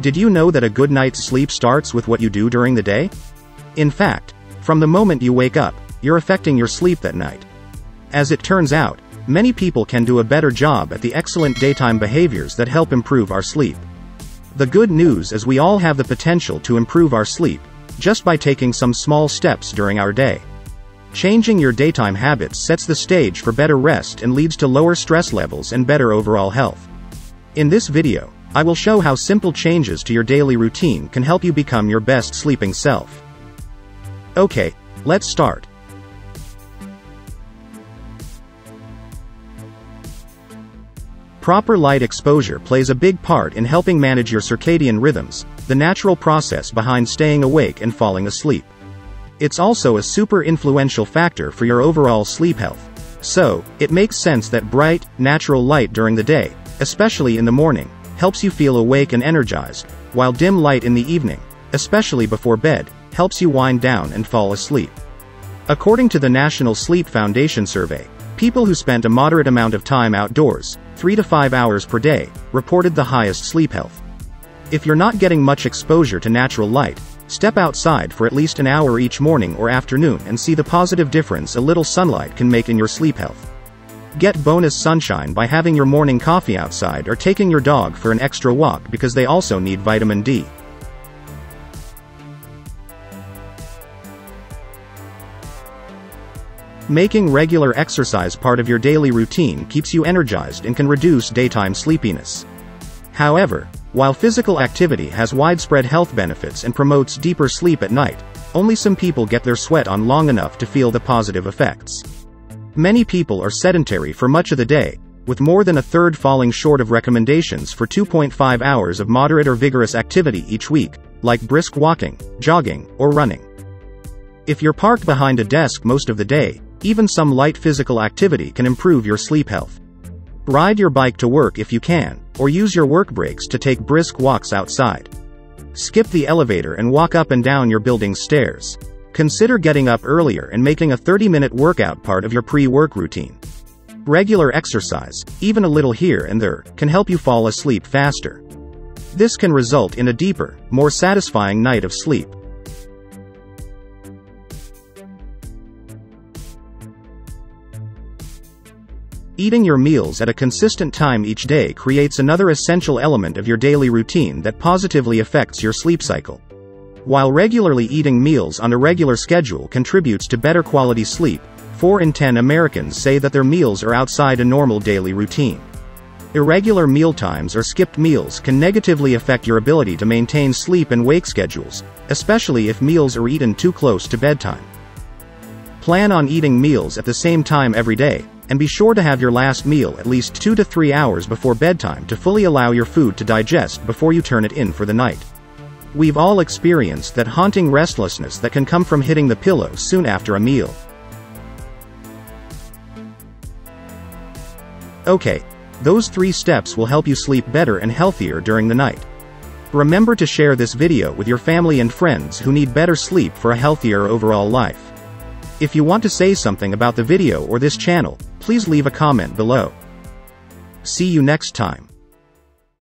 Did you know that a good night's sleep starts with what you do during the day? In fact, from the moment you wake up, you're affecting your sleep that night. As it turns out, many people can do a better job at the excellent daytime behaviors that help improve our sleep. The good news is we all have the potential to improve our sleep, just by taking some small steps during our day. Changing your daytime habits sets the stage for better rest and leads to lower stress levels and better overall health. In this video, I will show how simple changes to your daily routine can help you become your best sleeping self. Okay, let's start. Proper light exposure plays a big part in helping manage your circadian rhythms, the natural process behind staying awake and falling asleep. It's also a super influential factor for your overall sleep health. So, it makes sense that bright, natural light during the day, especially in the morning, helps you feel awake and energized, while dim light in the evening, especially before bed, helps you wind down and fall asleep. According to the National Sleep Foundation survey, people who spent a moderate amount of time outdoors, 3 to 5 hours per day, reported the highest sleep health. If you're not getting much exposure to natural light, Step outside for at least an hour each morning or afternoon and see the positive difference a little sunlight can make in your sleep health. Get bonus sunshine by having your morning coffee outside or taking your dog for an extra walk because they also need vitamin D. Making regular exercise part of your daily routine keeps you energized and can reduce daytime sleepiness. However, while physical activity has widespread health benefits and promotes deeper sleep at night, only some people get their sweat on long enough to feel the positive effects. Many people are sedentary for much of the day, with more than a third falling short of recommendations for 2.5 hours of moderate or vigorous activity each week, like brisk walking, jogging, or running. If you're parked behind a desk most of the day, even some light physical activity can improve your sleep health. Ride your bike to work if you can, or use your work breaks to take brisk walks outside. Skip the elevator and walk up and down your building's stairs. Consider getting up earlier and making a 30-minute workout part of your pre-work routine. Regular exercise, even a little here and there, can help you fall asleep faster. This can result in a deeper, more satisfying night of sleep. Eating your meals at a consistent time each day creates another essential element of your daily routine that positively affects your sleep cycle. While regularly eating meals on a regular schedule contributes to better quality sleep, 4 in 10 Americans say that their meals are outside a normal daily routine. Irregular meal times or skipped meals can negatively affect your ability to maintain sleep and wake schedules, especially if meals are eaten too close to bedtime. Plan on eating meals at the same time every day, and be sure to have your last meal at least 2 to 3 hours before bedtime to fully allow your food to digest before you turn it in for the night. We've all experienced that haunting restlessness that can come from hitting the pillow soon after a meal. Okay, those three steps will help you sleep better and healthier during the night. Remember to share this video with your family and friends who need better sleep for a healthier overall life. If you want to say something about the video or this channel, please leave a comment below. See you next time.